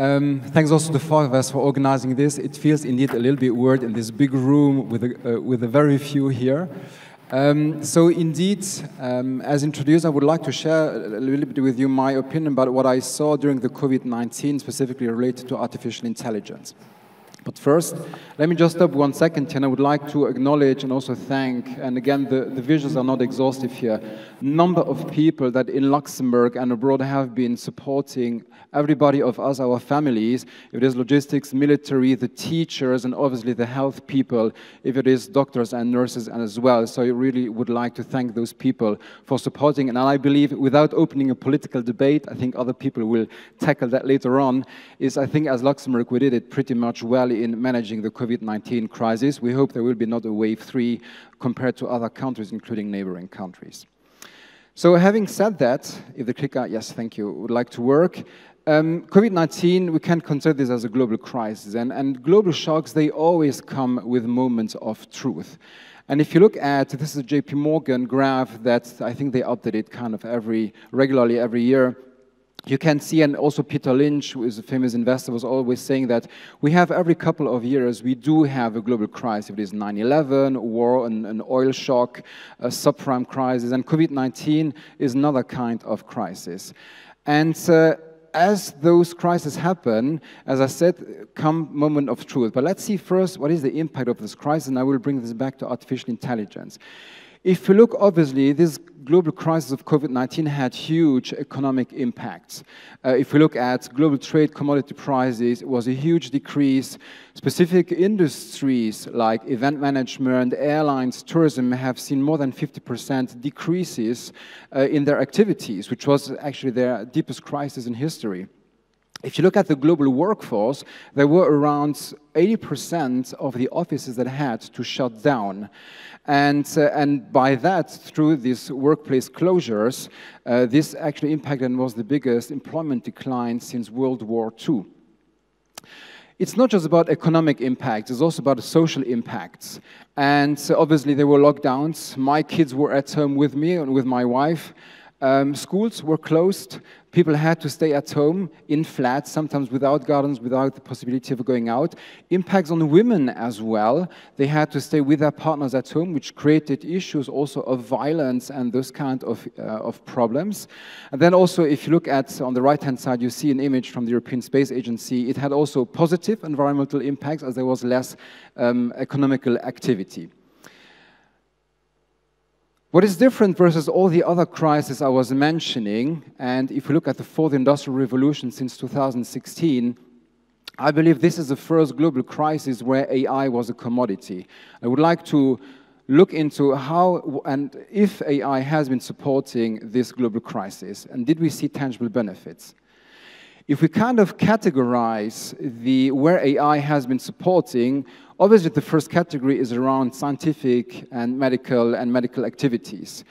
Um, thanks also to Farvest for organizing this. It feels indeed a little bit weird in this big room with a, uh, with a very few here. Um, so indeed, um, as introduced, I would like to share a little bit with you my opinion about what I saw during the COVID-19, specifically related to artificial intelligence. But first, let me just stop one second, and I would like to acknowledge and also thank, and again, the, the visuals are not exhaustive here, number of people that in Luxembourg and abroad have been supporting everybody of us, our families, if it is logistics, military, the teachers, and obviously the health people, if it is doctors and nurses and as well. So I really would like to thank those people for supporting. And I believe without opening a political debate, I think other people will tackle that later on, is I think as Luxembourg, we did it pretty much well in managing the COVID-19 crisis. We hope there will be not a wave three compared to other countries, including neighboring countries. So having said that, if the clicker, yes, thank you, would like to work, um, COVID-19, we can consider this as a global crisis, and, and global shocks, they always come with moments of truth. And if you look at, this is a JP Morgan graph that I think they update it kind of every, regularly every year, you can see, and also Peter Lynch, who is a famous investor, was always saying that we have every couple of years, we do have a global crisis. If it is 9-11, war, an, an, oil shock, a subprime crisis, and COVID-19 is another kind of crisis. And uh, as those crises happen, as I said, come moment of truth. But let's see first what is the impact of this crisis, and I will bring this back to artificial intelligence. If you look, obviously, this global crisis of COVID-19 had huge economic impacts. Uh, if we look at global trade commodity prices, it was a huge decrease. Specific industries like event management, airlines, tourism have seen more than 50% decreases uh, in their activities, which was actually their deepest crisis in history. If you look at the global workforce, there were around 80% of the offices that had to shut down. And, uh, and by that, through these workplace closures, uh, this actually impacted and was the biggest employment decline since World War II. It's not just about economic impacts, it's also about social impacts. And so obviously there were lockdowns. My kids were at home with me and with my wife. Um, schools were closed. People had to stay at home in flats, sometimes without gardens, without the possibility of going out. Impacts on women as well. They had to stay with their partners at home, which created issues also of violence and those kind of, uh, of problems. And then also, if you look at on the right-hand side, you see an image from the European Space Agency. It had also positive environmental impacts as there was less um, economical activity. What is different versus all the other crises I was mentioning, and if you look at the fourth industrial revolution since 2016, I believe this is the first global crisis where AI was a commodity. I would like to look into how and if AI has been supporting this global crisis, and did we see tangible benefits? If we kind of categorize the where AI has been supporting, Obviously, the first category is around scientific and medical and medical activities.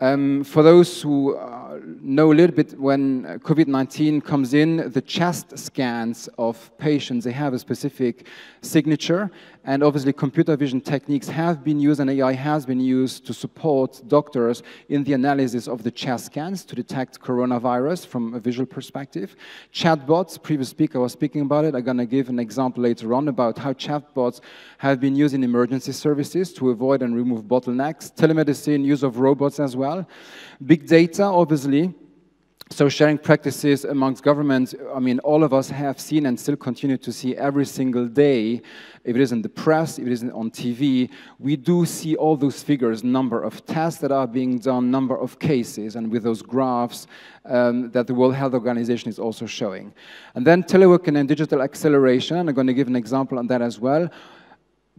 Um, for those who uh, know a little bit, when uh, COVID-19 comes in, the chest scans of patients, they have a specific signature, and obviously computer vision techniques have been used and AI has been used to support doctors in the analysis of the chest scans to detect coronavirus from a visual perspective. Chatbots, previous speaker was speaking about it, I'm going to give an example later on about how chatbots have been used in emergency services to avoid and remove bottlenecks. Telemedicine, use of robots as well. Big data, obviously, so sharing practices amongst governments, I mean, all of us have seen and still continue to see every single day, if it is in the press, if it isn't on TV, we do see all those figures, number of tests that are being done, number of cases, and with those graphs um, that the World Health Organization is also showing. And then teleworking and digital acceleration, I'm going to give an example on that as well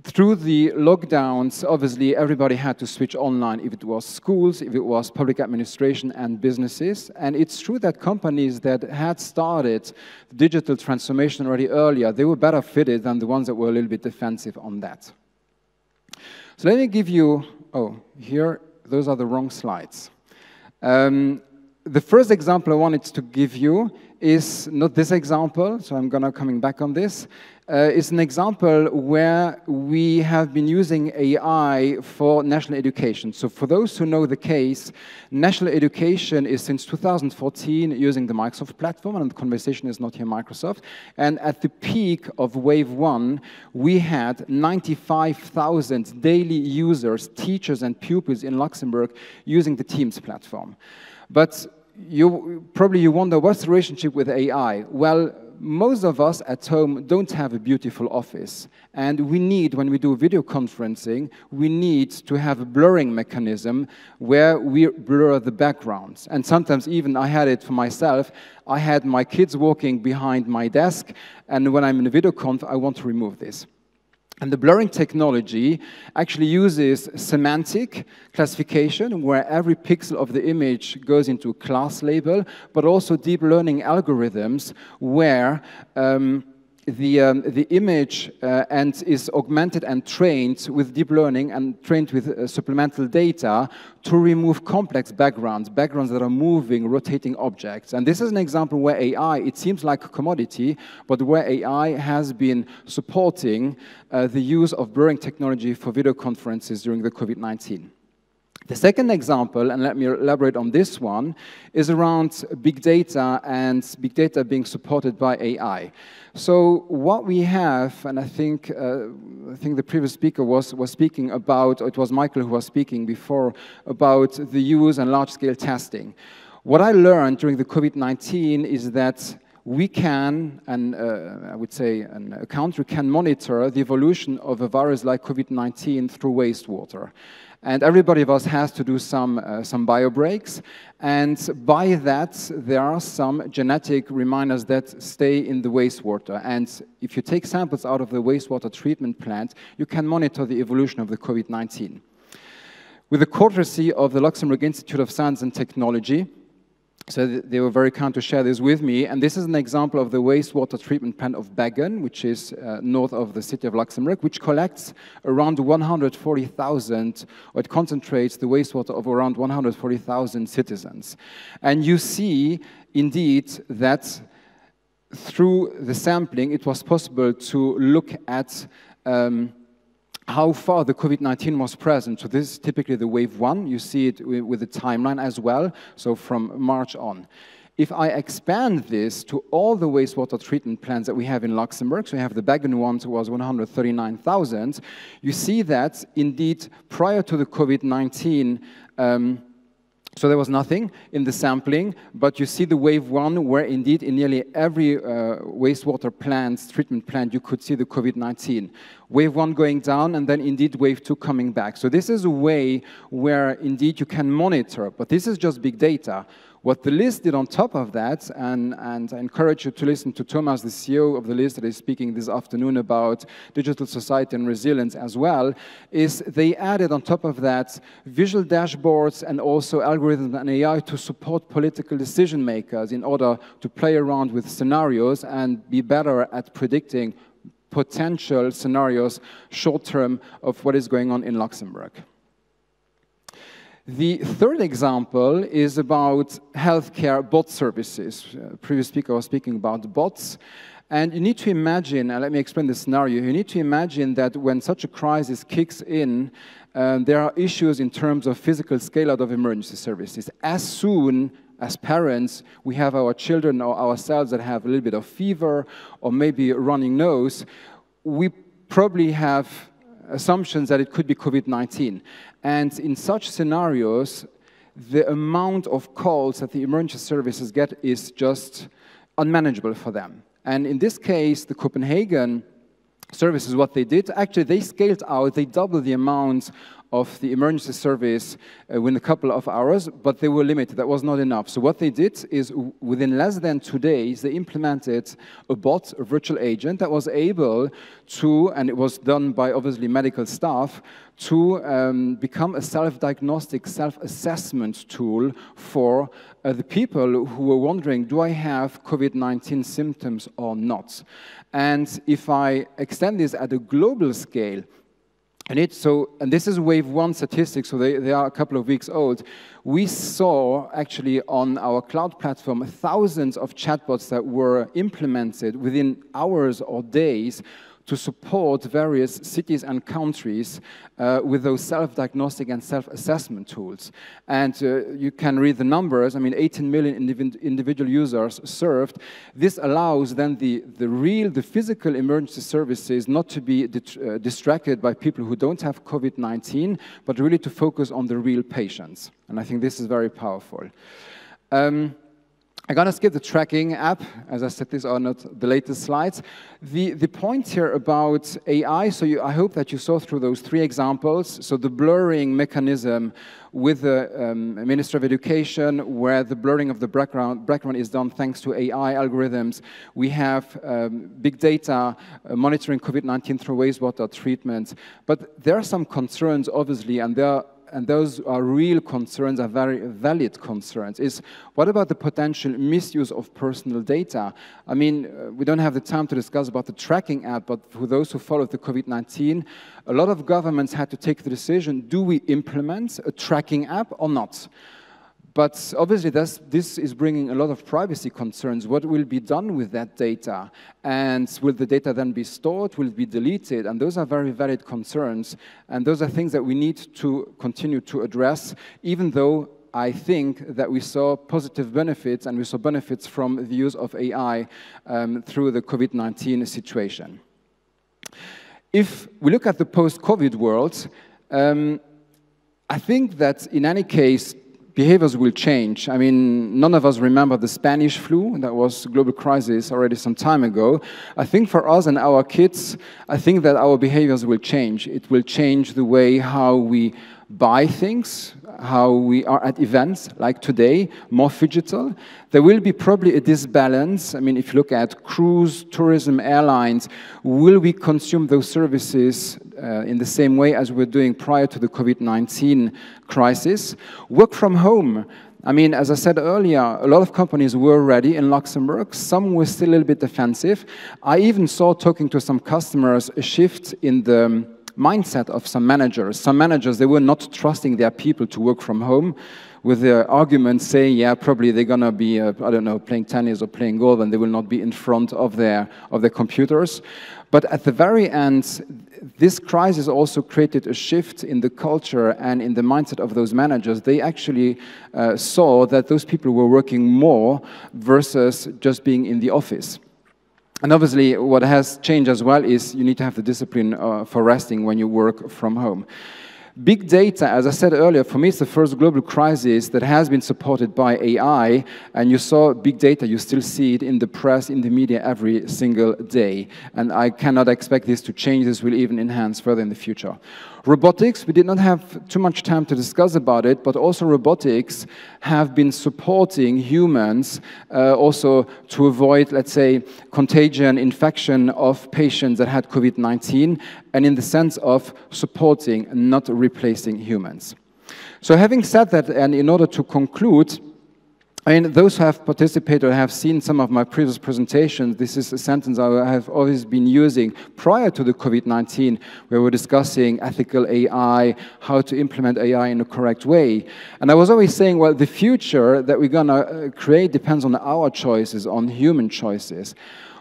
through the lockdowns, obviously everybody had to switch online, if it was schools, if it was public administration and businesses. And it's true that companies that had started digital transformation already earlier, they were better fitted than the ones that were a little bit defensive on that. So let me give you, oh, here, those are the wrong slides. Um, the first example I wanted to give you is not this example, so I'm gonna coming back on this. Uh, it's an example where we have been using AI for national education. So for those who know the case, national education is since 2014 using the Microsoft platform, and the conversation is not here Microsoft. And at the peak of wave one, we had 95,000 daily users, teachers and pupils in Luxembourg using the Teams platform. But you, probably you wonder, what's the relationship with AI? Well, most of us at home don't have a beautiful office. And we need, when we do video conferencing, we need to have a blurring mechanism where we blur the backgrounds. And sometimes even I had it for myself. I had my kids walking behind my desk, and when I'm in a video conf, I want to remove this. And the blurring technology actually uses semantic classification, where every pixel of the image goes into a class label, but also deep learning algorithms, where um, the, um, the image uh, and is augmented and trained with deep learning and trained with uh, supplemental data to remove complex backgrounds, backgrounds that are moving, rotating objects. And this is an example where AI, it seems like a commodity, but where AI has been supporting uh, the use of blurring technology for video conferences during the COVID-19. The second example, and let me elaborate on this one, is around big data and big data being supported by AI. So what we have, and I think, uh, I think the previous speaker was, was speaking about, it was Michael who was speaking before, about the use and large-scale testing. What I learned during the COVID-19 is that we can, and uh, I would say an, a country can monitor the evolution of a virus like COVID-19 through wastewater. And everybody of us has to do some, uh, some bio breaks. And by that, there are some genetic reminders that stay in the wastewater. And if you take samples out of the wastewater treatment plant, you can monitor the evolution of the COVID-19. With the courtesy of the Luxembourg Institute of Science and Technology, so they were very kind to share this with me. And this is an example of the wastewater treatment plant of Beggen, which is uh, north of the city of Luxembourg, which collects around 140,000, or it concentrates the wastewater of around 140,000 citizens. And you see, indeed, that through the sampling, it was possible to look at um, how far the COVID-19 was present. So this is typically the wave one. You see it with the timeline as well, so from March on. If I expand this to all the wastewater treatment plants that we have in Luxembourg, so we have the Beggen one was 139,000, you see that indeed prior to the COVID-19 um, so there was nothing in the sampling, but you see the wave one where indeed in nearly every uh, wastewater plant, treatment plant, you could see the COVID-19. Wave one going down and then indeed wave two coming back. So this is a way where indeed you can monitor, but this is just big data. What the LIST did on top of that, and, and I encourage you to listen to Thomas, the CEO of the LIST that is speaking this afternoon about digital society and resilience as well, is they added on top of that visual dashboards and also algorithms and AI to support political decision makers in order to play around with scenarios and be better at predicting potential scenarios short term of what is going on in Luxembourg. The third example is about healthcare bot services. Uh, previous speaker was speaking about bots. And you need to imagine, and let me explain the scenario, you need to imagine that when such a crisis kicks in, um, there are issues in terms of physical scale-out of emergency services. As soon as parents, we have our children or ourselves that have a little bit of fever or maybe a running nose, we probably have assumptions that it could be COVID-19. And in such scenarios, the amount of calls that the emergency services get is just unmanageable for them. And in this case, the Copenhagen services, what they did, actually they scaled out, they doubled the amount of the emergency service uh, within a couple of hours, but they were limited. That was not enough. So what they did is within less than two days, they implemented a bot, a virtual agent that was able to, and it was done by obviously medical staff, to um, become a self-diagnostic, self-assessment tool for uh, the people who were wondering, do I have COVID-19 symptoms or not? And if I extend this at a global scale, and it so, and this is wave one statistics, so they, they are a couple of weeks old. We saw actually on our cloud platform thousands of chatbots that were implemented within hours or days to support various cities and countries uh, with those self-diagnostic and self-assessment tools. And uh, you can read the numbers, I mean 18 million indiv individual users served. This allows then the, the real, the physical emergency services not to be uh, distracted by people who don't have COVID-19, but really to focus on the real patients. And I think this is very powerful. Um, I'm going to skip the tracking app. As I said, these are not the latest slides. The, the point here about AI, so you, I hope that you saw through those three examples. So the blurring mechanism with the um, Minister of Education, where the blurring of the background, background is done thanks to AI algorithms. We have um, big data uh, monitoring COVID-19 through wastewater treatment. But there are some concerns, obviously, and there and those are real concerns, are very valid concerns, is what about the potential misuse of personal data? I mean, uh, we don't have the time to discuss about the tracking app, but for those who followed the COVID-19, a lot of governments had to take the decision, do we implement a tracking app or not? But obviously, this is bringing a lot of privacy concerns. What will be done with that data? And will the data then be stored? Will it be deleted? And those are very valid concerns. And those are things that we need to continue to address, even though I think that we saw positive benefits and we saw benefits from the use of AI um, through the COVID-19 situation. If we look at the post-COVID world, um, I think that in any case, behaviors will change. I mean, none of us remember the Spanish flu. That was a global crisis already some time ago. I think for us and our kids, I think that our behaviors will change. It will change the way how we buy things, how we are at events like today, more digital. There will be probably a disbalance. I mean, if you look at cruise, tourism, airlines, will we consume those services uh, in the same way as we were doing prior to the COVID-19 crisis? Work from home. I mean, as I said earlier, a lot of companies were ready in Luxembourg. Some were still a little bit defensive. I even saw, talking to some customers, a shift in the mindset of some managers. Some managers, they were not trusting their people to work from home with their arguments saying, yeah, probably they're going to be, uh, I don't know, playing tennis or playing golf and they will not be in front of their, of their computers. But at the very end, this crisis also created a shift in the culture and in the mindset of those managers. They actually uh, saw that those people were working more versus just being in the office. And obviously, what has changed as well is you need to have the discipline uh, for resting when you work from home. Big data, as I said earlier, for me, it's the first global crisis that has been supported by AI. And you saw big data, you still see it in the press, in the media every single day. And I cannot expect this to change. This will even enhance further in the future. Robotics, we did not have too much time to discuss about it, but also robotics have been supporting humans uh, also to avoid, let's say, contagion, infection of patients that had COVID-19, and in the sense of supporting, not replacing humans. So having said that, and in order to conclude, I mean, those who have participated or have seen some of my previous presentations, this is a sentence I have always been using prior to the COVID-19, where we're discussing ethical AI, how to implement AI in a correct way. And I was always saying, well, the future that we're going to uh, create depends on our choices, on human choices.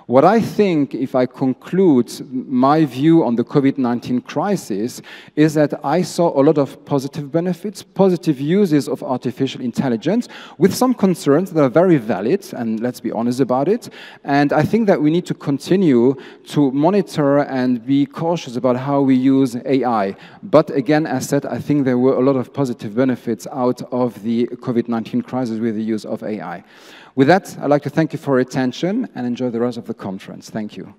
What I think, if I conclude my view on the COVID-19 crisis, is that I saw a lot of positive benefits, positive uses of artificial intelligence, with some concerns that are very valid, and let's be honest about it. And I think that we need to continue to monitor and be cautious about how we use AI. But again, as said, I think there were a lot of positive benefits out of the COVID-19 crisis with the use of AI. With that, I'd like to thank you for your attention and enjoy the rest of the conference. Thank you.